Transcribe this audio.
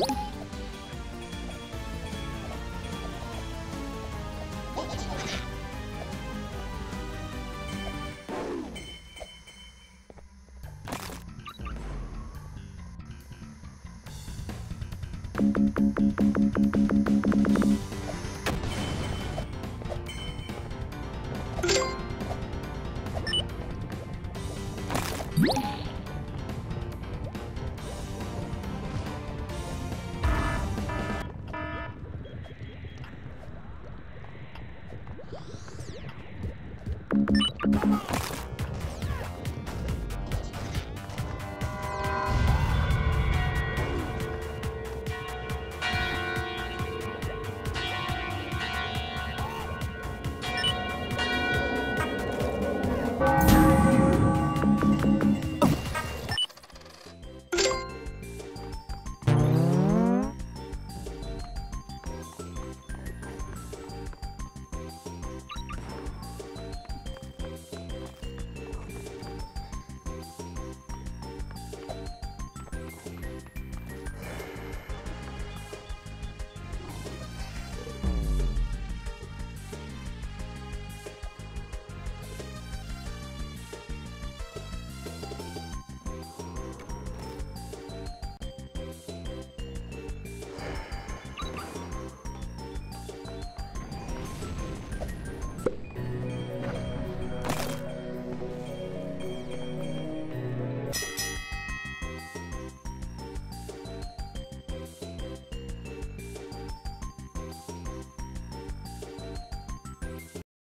you